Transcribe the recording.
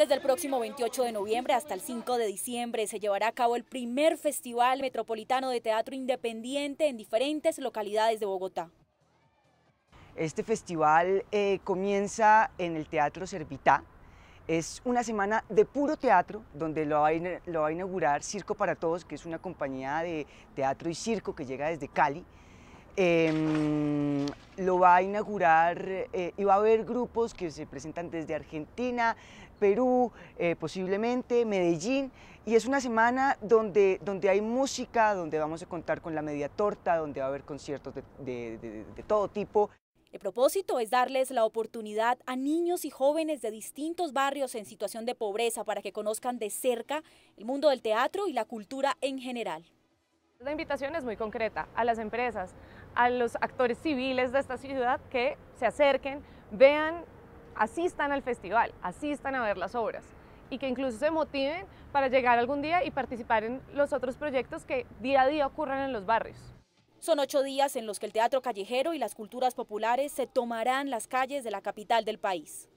Desde el próximo 28 de noviembre hasta el 5 de diciembre se llevará a cabo el primer Festival Metropolitano de Teatro Independiente en diferentes localidades de Bogotá. Este festival eh, comienza en el Teatro Servitá. Es una semana de puro teatro, donde lo va, a, lo va a inaugurar Circo para Todos, que es una compañía de teatro y circo que llega desde Cali. Em, lo va a inaugurar eh, y va a haber grupos que se presentan desde Argentina, Perú, eh, posiblemente Medellín, y es una semana donde, donde hay música, donde vamos a contar con la media torta, donde va a haber conciertos de, de todo tipo. El propósito es darles la oportunidad a niños y jóvenes de distintos barrios en situación de pobreza para que conozcan de cerca el mundo del teatro y la cultura en general. La invitación es muy concreta a las empresas, a los actores civiles de esta ciudad que se acerquen, vean, asistan al festival, asistan a ver las obras y que incluso se motiven para llegar algún día y participar en los otros proyectos que día a día ocurren en los barrios. Son ocho días en los que el teatro callejero y las culturas populares se tomarán las calles de la capital del país.